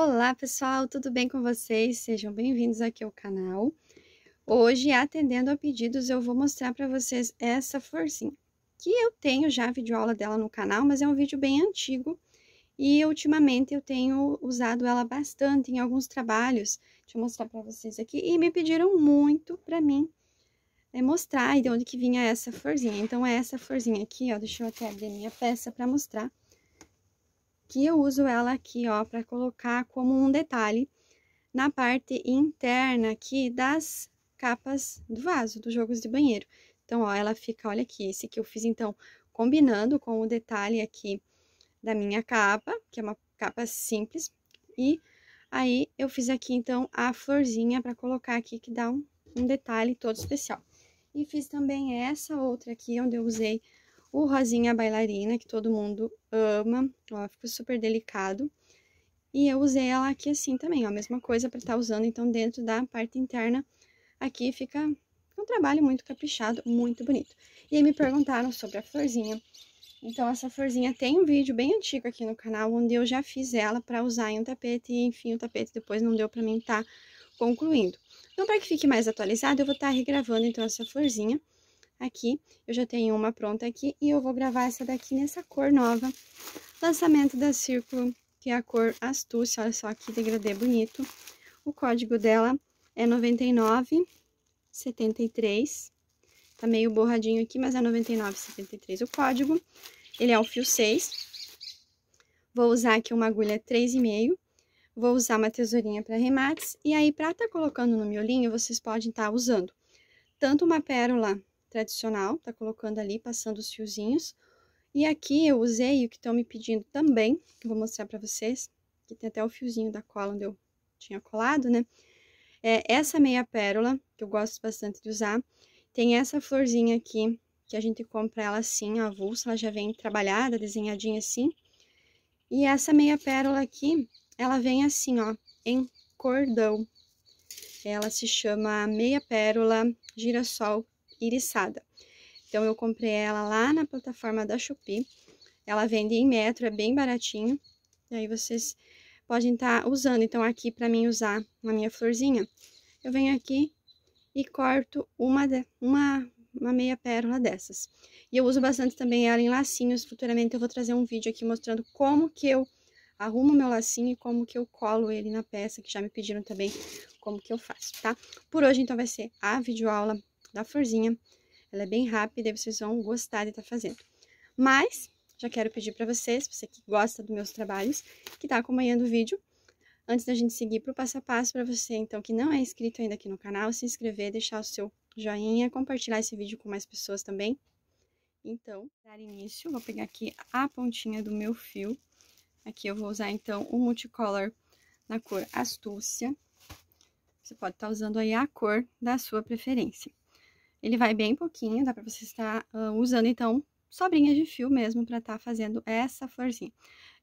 Olá pessoal, tudo bem com vocês? Sejam bem-vindos aqui ao canal. Hoje, atendendo a pedidos, eu vou mostrar para vocês essa florzinha, que eu tenho já vídeo aula dela no canal, mas é um vídeo bem antigo e ultimamente eu tenho usado ela bastante em alguns trabalhos. Deixa eu mostrar para vocês aqui. E me pediram muito para mim é, mostrar de onde que vinha essa florzinha. Então, é essa florzinha aqui, ó, deixa eu até abrir minha peça para mostrar que eu uso ela aqui, ó, para colocar como um detalhe na parte interna aqui das capas do vaso, dos jogos de banheiro. Então, ó, ela fica, olha aqui, esse que eu fiz, então, combinando com o detalhe aqui da minha capa, que é uma capa simples, e aí eu fiz aqui, então, a florzinha para colocar aqui, que dá um, um detalhe todo especial. E fiz também essa outra aqui, onde eu usei o rosinha bailarina, que todo mundo ama, ó, ficou super delicado. E eu usei ela aqui assim também, ó, a mesma coisa para estar tá usando, então, dentro da parte interna, aqui fica um trabalho muito caprichado, muito bonito. E aí me perguntaram sobre a florzinha. Então, essa florzinha tem um vídeo bem antigo aqui no canal, onde eu já fiz ela para usar em um tapete, e enfim, o tapete depois não deu para mim estar tá concluindo. Então, para que fique mais atualizado, eu vou estar tá regravando, então, essa florzinha aqui. Eu já tenho uma pronta aqui e eu vou gravar essa daqui nessa cor nova. Lançamento da Círculo, que é a cor Astúcia, olha só que degradê bonito. O código dela é 9973. Tá meio borradinho aqui, mas é 9973 o código. Ele é o fio 6. Vou usar aqui uma agulha 3,5. Vou usar uma tesourinha para remates. E aí, para tá colocando no miolinho, vocês podem estar tá usando tanto uma pérola tradicional, tá colocando ali, passando os fiozinhos. E aqui eu usei o que estão me pedindo também, vou mostrar pra vocês, que tem até o fiozinho da cola onde eu tinha colado, né? É essa meia pérola, que eu gosto bastante de usar. Tem essa florzinha aqui, que a gente compra ela assim, avulsa, ela já vem trabalhada, desenhadinha assim. E essa meia pérola aqui, ela vem assim, ó, em cordão. Ela se chama meia pérola girassol iriçada. Então, eu comprei ela lá na plataforma da Shopee. Ela vende em metro, é bem baratinho. E aí, vocês podem estar tá usando. Então, aqui, para mim usar na minha florzinha, eu venho aqui e corto uma, de, uma, uma meia pérola dessas. E eu uso bastante também ela em lacinhos. Futuramente, eu vou trazer um vídeo aqui mostrando como que eu arrumo meu lacinho e como que eu colo ele na peça, que já me pediram também como que eu faço, tá? Por hoje, então, vai ser a videoaula da florzinha. Ela é bem rápida e vocês vão gostar de estar tá fazendo. Mas, já quero pedir para vocês, você que gosta dos meus trabalhos, que está acompanhando o vídeo, antes da gente seguir para o passo a passo, para você, então, que não é inscrito ainda aqui no canal, se inscrever, deixar o seu joinha, compartilhar esse vídeo com mais pessoas também. Então, para início, vou pegar aqui a pontinha do meu fio. Aqui eu vou usar, então, o Multicolor na cor Astúcia. Você pode estar tá usando aí a cor da sua preferência. Ele vai bem pouquinho, dá pra você estar uh, usando, então, sobrinhas de fio mesmo para estar tá fazendo essa florzinha.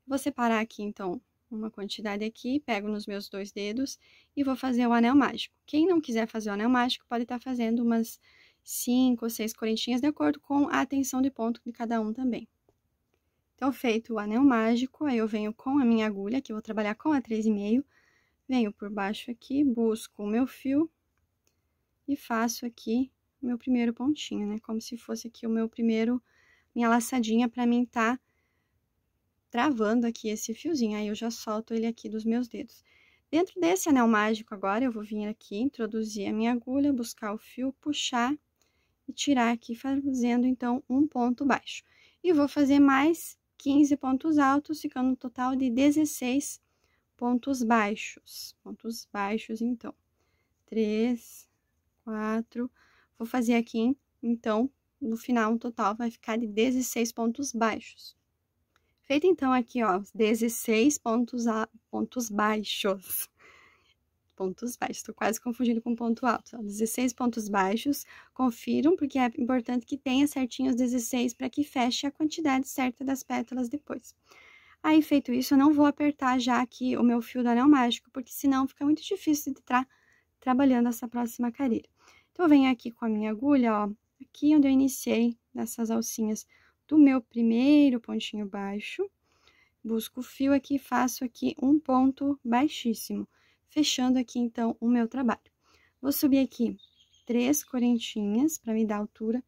Vou separar aqui, então, uma quantidade aqui, pego nos meus dois dedos e vou fazer o anel mágico. Quem não quiser fazer o anel mágico, pode estar tá fazendo umas cinco ou seis correntinhas, de acordo com a atenção de ponto de cada um também. Então, feito o anel mágico, aí eu venho com a minha agulha, que eu vou trabalhar com a 3,5, venho por baixo aqui, busco o meu fio e faço aqui meu primeiro pontinho, né? Como se fosse aqui o meu primeiro, minha laçadinha para mim tá travando aqui esse fiozinho. Aí eu já solto ele aqui dos meus dedos. Dentro desse anel mágico agora, eu vou vir aqui, introduzir a minha agulha, buscar o fio, puxar e tirar aqui, fazendo então um ponto baixo. E vou fazer mais 15 pontos altos, ficando um total de 16 pontos baixos. Pontos baixos, então. 3, 4, Vou fazer aqui, então, no final, um total vai ficar de 16 pontos baixos. Feito, então, aqui, ó, 16 pontos, a, pontos baixos. Pontos baixos, tô quase confundindo com ponto alto. Ó, 16 pontos baixos, confiram, porque é importante que tenha certinho os 16 para que feche a quantidade certa das pétalas depois. Aí, feito isso, eu não vou apertar já aqui o meu fio do anel mágico, porque senão fica muito difícil de estar trabalhando essa próxima carilha. Então, eu venho aqui com a minha agulha, ó, aqui onde eu iniciei nessas alcinhas do meu primeiro pontinho baixo, busco o fio aqui, faço aqui um ponto baixíssimo, fechando aqui, então, o meu trabalho. Vou subir aqui três correntinhas para me dar altura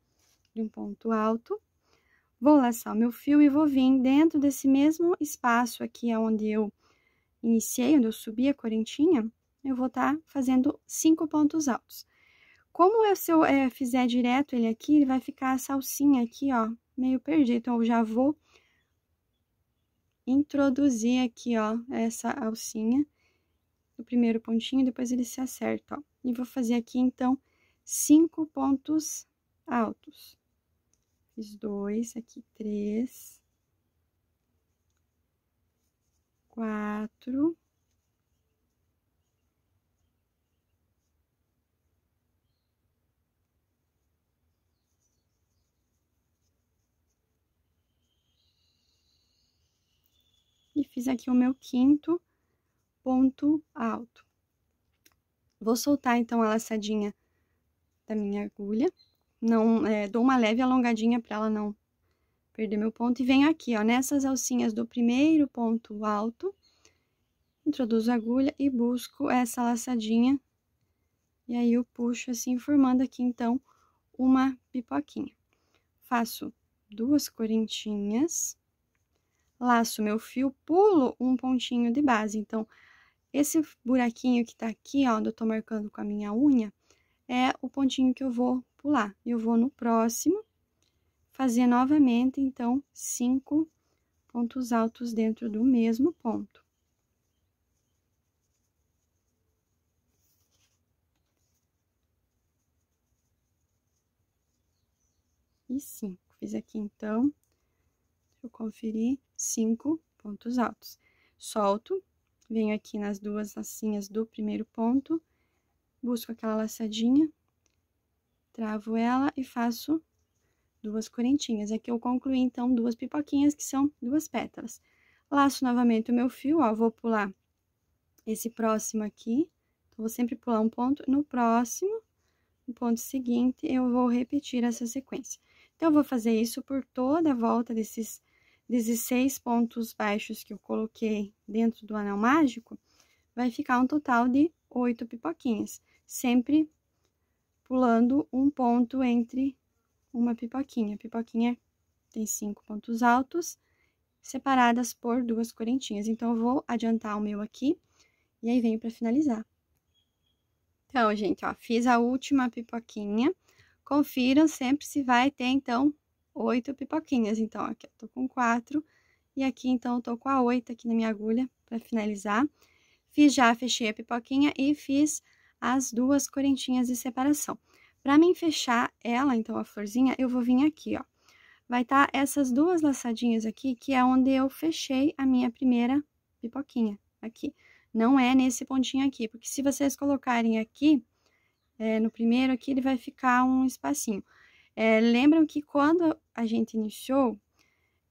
de um ponto alto. Vou laçar o meu fio e vou vir dentro desse mesmo espaço aqui onde eu iniciei, onde eu subi a correntinha, eu vou estar tá fazendo cinco pontos altos. Como eu, se eu é, fizer direto ele aqui, ele vai ficar a salsinha aqui, ó, meio perdido. Então, eu já vou introduzir aqui, ó, essa alcinha no primeiro pontinho, depois ele se acerta, ó. E vou fazer aqui, então, cinco pontos altos. Fiz dois, aqui três, quatro, e fiz aqui o meu quinto ponto alto. Vou soltar, então, a laçadinha da minha agulha, não, é, dou uma leve alongadinha para ela não perder meu ponto, e venho aqui, ó, nessas alcinhas do primeiro ponto alto, introduzo a agulha e busco essa laçadinha, e aí eu puxo assim, formando aqui, então, uma pipoquinha. Faço duas correntinhas, laço meu fio, pulo um pontinho de base. Então, esse buraquinho que tá aqui, ó, onde eu tô marcando com a minha unha, é o pontinho que eu vou pular. Eu vou no próximo, fazer novamente, então, cinco pontos altos dentro do mesmo ponto. E cinco. Fiz aqui, então, eu conferir cinco pontos altos. Solto, venho aqui nas duas lacinhas do primeiro ponto, busco aquela laçadinha, travo ela e faço duas correntinhas. Aqui eu concluí, então, duas pipoquinhas, que são duas pétalas. Laço novamente o meu fio, ó, vou pular esse próximo aqui, então, vou sempre pular um ponto, no próximo, no ponto seguinte, eu vou repetir essa sequência. Então, eu vou fazer isso por toda a volta desses 16 pontos baixos que eu coloquei dentro do anel mágico, vai ficar um total de oito pipoquinhas, sempre pulando um ponto entre uma pipoquinha. A pipoquinha tem cinco pontos altos, separadas por duas correntinhas. Então, eu vou adiantar o meu aqui, e aí venho para finalizar. Então, gente, ó, fiz a última pipoquinha. Confiram sempre se vai ter, então, oito pipoquinhas. Então, aqui eu tô com quatro, e aqui, então, eu tô com a oito aqui na minha agulha para finalizar. Fiz já, fechei a pipoquinha e fiz as duas correntinhas de separação. Para mim fechar ela, então, a florzinha, eu vou vir aqui, ó. Vai tá essas duas laçadinhas aqui, que é onde eu fechei a minha primeira pipoquinha, aqui. Não é nesse pontinho aqui, porque se vocês colocarem aqui, é, no primeiro aqui, ele vai ficar um espacinho. É, lembram que quando a gente iniciou,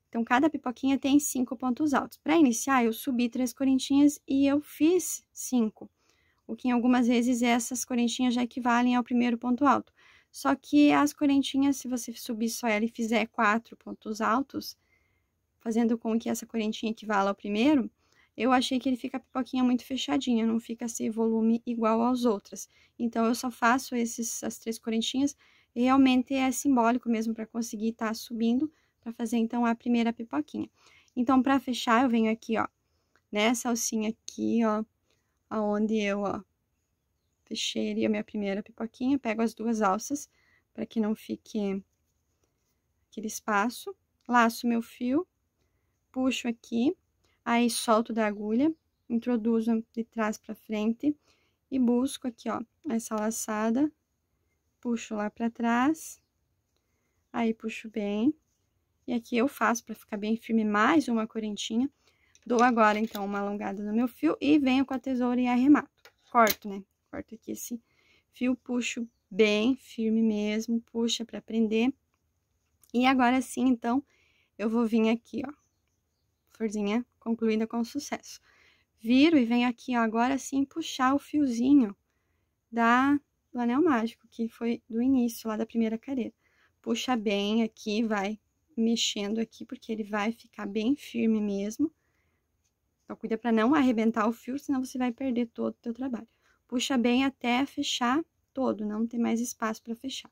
então cada pipoquinha tem cinco pontos altos. Para iniciar, eu subi três correntinhas e eu fiz cinco. O que em algumas vezes essas correntinhas já equivalem ao primeiro ponto alto. Só que as correntinhas, se você subir só ela e fizer quatro pontos altos, fazendo com que essa correntinha equivala ao primeiro, eu achei que ele fica a pipoquinha muito fechadinha, não fica esse volume igual às outras. Então, eu só faço esses, as três correntinhas realmente é simbólico mesmo para conseguir estar tá subindo, para fazer então a primeira pipoquinha. Então, para fechar, eu venho aqui, ó, nessa alcinha aqui, ó, aonde eu, ó, fechei ali a minha primeira pipoquinha, pego as duas alças, para que não fique aquele espaço, laço meu fio, puxo aqui, aí solto da agulha, introduzo de trás para frente e busco aqui, ó, essa laçada puxo lá pra trás, aí puxo bem, e aqui eu faço pra ficar bem firme mais uma correntinha, dou agora, então, uma alongada no meu fio e venho com a tesoura e arremato. Corto, né? Corto aqui esse fio, puxo bem firme mesmo, puxa pra prender. E agora sim, então, eu vou vir aqui, ó, florzinha concluída com sucesso. Viro e venho aqui, ó, agora sim, puxar o fiozinho da do anel mágico, que foi do início, lá da primeira carreira. Puxa bem aqui, vai mexendo aqui, porque ele vai ficar bem firme mesmo. Então, cuida para não arrebentar o fio, senão você vai perder todo o teu trabalho. Puxa bem até fechar todo, não tem mais espaço para fechar.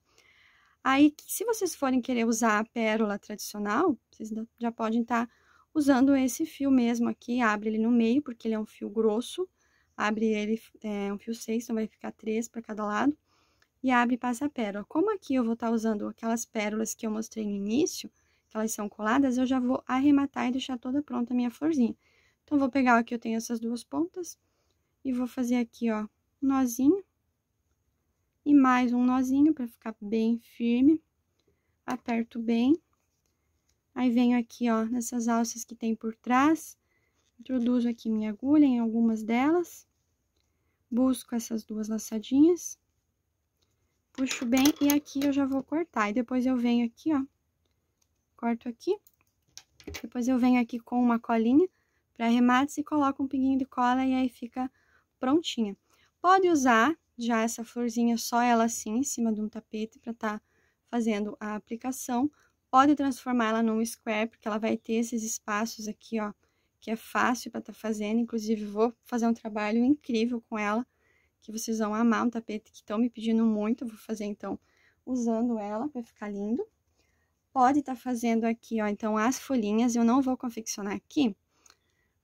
Aí, se vocês forem querer usar a pérola tradicional, vocês já podem estar tá usando esse fio mesmo aqui, abre ele no meio, porque ele é um fio grosso, abre ele, é um fio 6, então vai ficar três para cada lado, e abre e passa a pérola. Como aqui eu vou estar tá usando aquelas pérolas que eu mostrei no início, que elas são coladas, eu já vou arrematar e deixar toda pronta a minha florzinha. Então, vou pegar aqui, eu tenho essas duas pontas, e vou fazer aqui, ó, um nozinho, e mais um nozinho para ficar bem firme. Aperto bem. Aí, venho aqui, ó, nessas alças que tem por trás, introduzo aqui minha agulha em algumas delas, busco essas duas laçadinhas, puxo bem e aqui eu já vou cortar. E depois eu venho aqui, ó, corto aqui, depois eu venho aqui com uma colinha para arremates e coloco um pinguinho de cola e aí fica prontinha. Pode usar já essa florzinha só ela assim, em cima de um tapete para estar tá fazendo a aplicação. Pode transformar ela num square, porque ela vai ter esses espaços aqui, ó, que é fácil para estar tá fazendo. Inclusive, vou fazer um trabalho incrível com ela, que vocês vão amar, um tapete que estão me pedindo muito. Vou fazer, então, usando ela, para ficar lindo. Pode estar tá fazendo aqui, ó, então, as folhinhas. Eu não vou confeccionar aqui,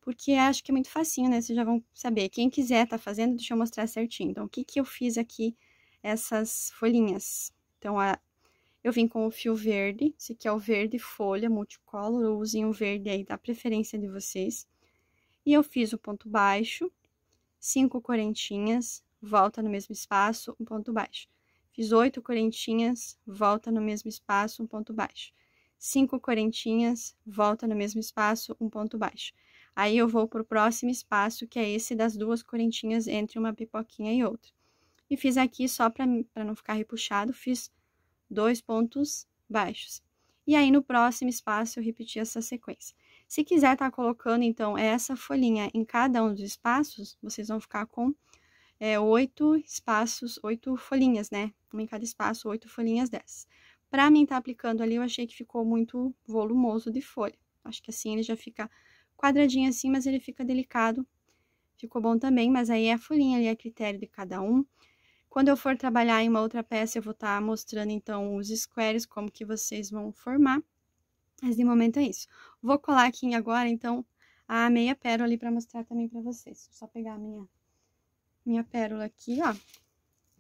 porque acho que é muito facinho, né? Vocês já vão saber. Quem quiser tá fazendo, deixa eu mostrar certinho. Então, o que que eu fiz aqui, essas folhinhas? Então, a, eu vim com o fio verde, esse aqui é o verde folha multicolor, usem o verde aí da preferência de vocês. E eu fiz o ponto baixo, cinco correntinhas, volta no mesmo espaço, um ponto baixo. Fiz oito correntinhas, volta no mesmo espaço, um ponto baixo. Cinco correntinhas, volta no mesmo espaço, um ponto baixo. Aí eu vou para o próximo espaço, que é esse das duas correntinhas entre uma pipoquinha e outra. E fiz aqui só para não ficar repuxado, fiz dois pontos baixos. E aí, no próximo espaço, eu repeti essa sequência. Se quiser estar tá colocando, então, essa folhinha em cada um dos espaços, vocês vão ficar com é, oito espaços, oito folhinhas, né? Uma em cada espaço, oito folhinhas dessas. Para mim tá aplicando ali, eu achei que ficou muito volumoso de folha. Acho que assim ele já fica quadradinho assim, mas ele fica delicado. Ficou bom também, mas aí é a folhinha ali, a critério de cada um. Quando eu for trabalhar em uma outra peça, eu vou estar tá mostrando, então, os squares, como que vocês vão formar. Mas, de momento, é isso. Vou colar aqui agora, então, a meia pérola ali para mostrar também para vocês. Vou só pegar a minha, minha pérola aqui, ó.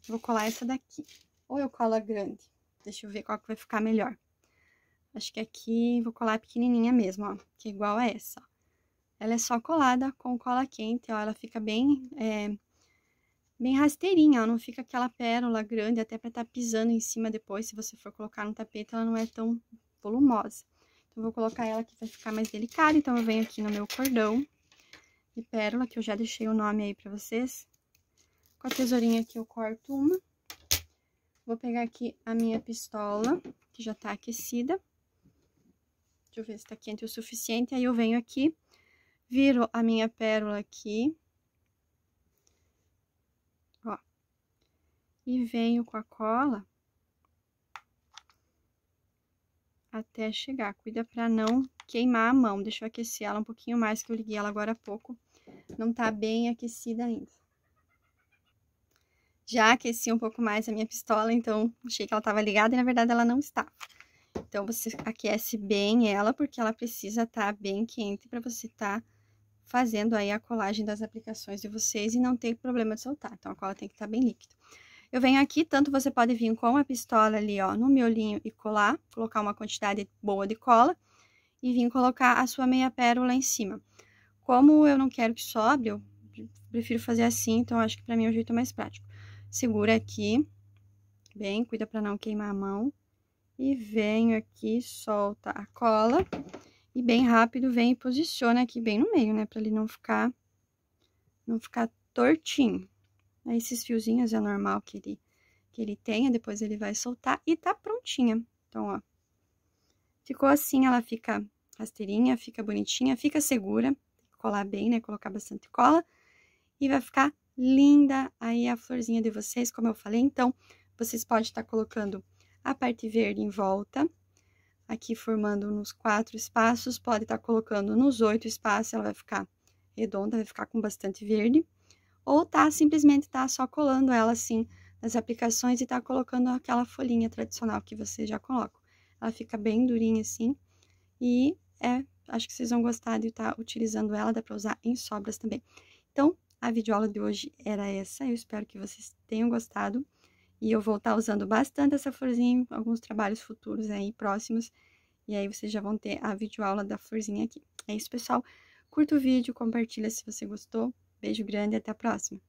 Vou colar essa daqui. Ou eu colo a grande. Deixa eu ver qual que vai ficar melhor. Acho que aqui vou colar a pequenininha mesmo, ó. Que é igual a essa, ó. Ela é só colada com cola quente, ó, ela fica bem, é, bem rasteirinha, ó, não fica aquela pérola grande, até para estar tá pisando em cima depois, se você for colocar no tapete, ela não é tão volumosa. Então, vou colocar ela aqui para ficar mais delicada, então eu venho aqui no meu cordão de pérola, que eu já deixei o nome aí para vocês. Com a tesourinha aqui eu corto uma. Vou pegar aqui a minha pistola, que já tá aquecida. Deixa eu ver se tá quente o suficiente, aí eu venho aqui Viro a minha pérola aqui. Ó. E venho com a cola até chegar. Cuida pra não queimar a mão. Deixa eu aquecer ela um pouquinho mais, que eu liguei ela agora há pouco. Não tá bem aquecida ainda. Já aqueci um pouco mais a minha pistola, então achei que ela tava ligada e na verdade ela não estava. Então, você aquece bem ela, porque ela precisa estar tá bem quente para você estar tá fazendo aí a colagem das aplicações de vocês e não ter problema de soltar. Então, a cola tem que estar tá bem líquida. Eu venho aqui, tanto você pode vir com a pistola ali, ó, no miolinho e colar, colocar uma quantidade boa de cola e vir colocar a sua meia pérola em cima. Como eu não quero que sobre, eu prefiro fazer assim, então acho que pra mim é o jeito mais prático. Segura aqui, bem, cuida pra não queimar a mão. E venho aqui, solta a cola e bem rápido, vem e posiciona aqui bem no meio, né? Pra ele não ficar, não ficar tortinho. Aí, esses fiozinhos é normal que ele, que ele tenha, depois ele vai soltar e tá prontinha. Então, ó, ficou assim, ela fica rasteirinha, fica bonitinha, fica segura. Colar bem, né? Colocar bastante cola. E vai ficar linda aí a florzinha de vocês, como eu falei. Então, vocês podem estar colocando a parte verde em volta aqui formando nos quatro espaços, pode estar colocando nos oito espaços, ela vai ficar redonda, vai ficar com bastante verde. Ou tá, simplesmente tá só colando ela assim nas aplicações e tá colocando aquela folhinha tradicional que você já coloca. Ela fica bem durinha assim e é, acho que vocês vão gostar de estar tá utilizando ela, dá pra usar em sobras também. Então, a videoaula de hoje era essa, eu espero que vocês tenham gostado. E eu vou estar tá usando bastante essa florzinha em alguns trabalhos futuros aí, próximos. E aí vocês já vão ter a videoaula da florzinha aqui. É isso, pessoal. Curta o vídeo, compartilha se você gostou. Beijo grande e até a próxima.